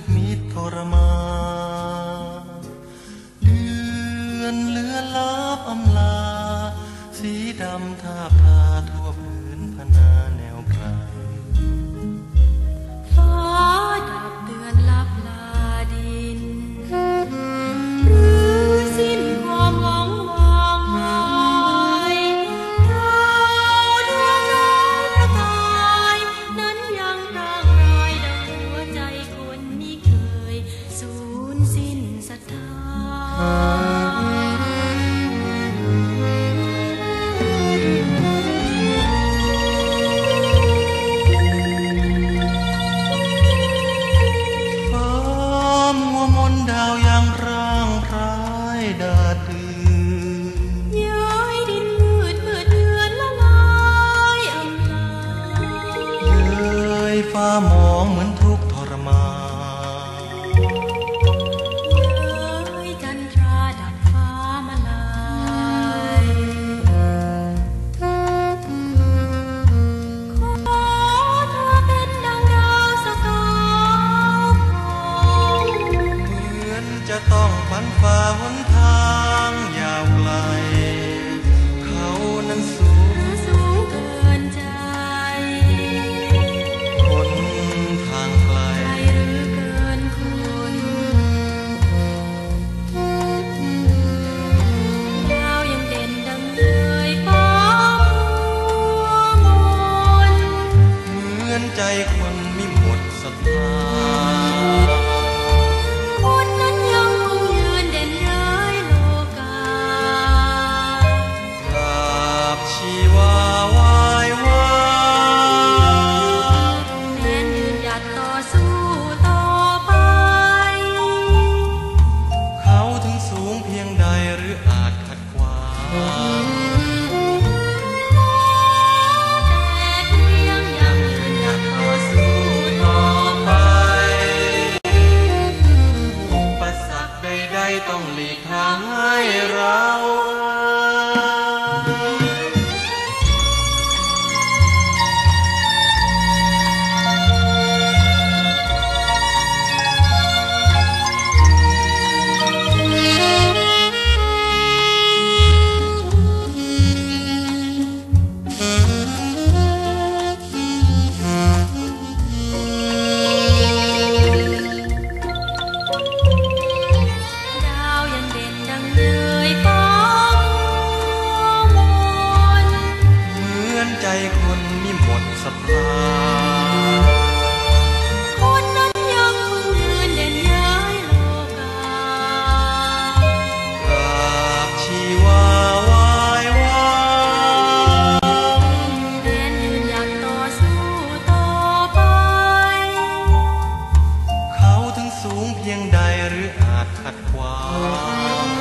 ดมิดทรมานเดือนเลือนลาบอำลา สีดำทาบา จะต้องฝันฝ่าหนทางยาวไกล เขานั้นสูงสูงเกินใจคนทางไกลหรือเกินคนดาวยังเด่นดังเลยฟ้ามัวมนเหมือนใจคนไม่หมดศรัทธา à quatre coins. Mmh. คนมิหมดสภาคนนั้นยังคงยืนเด่นย้ายโลกากราบชีวาวายวางเด่ยนหยัดต่อสู้ตไป เขาถึงสูงเพียงใดหรืออาจขัดขวาง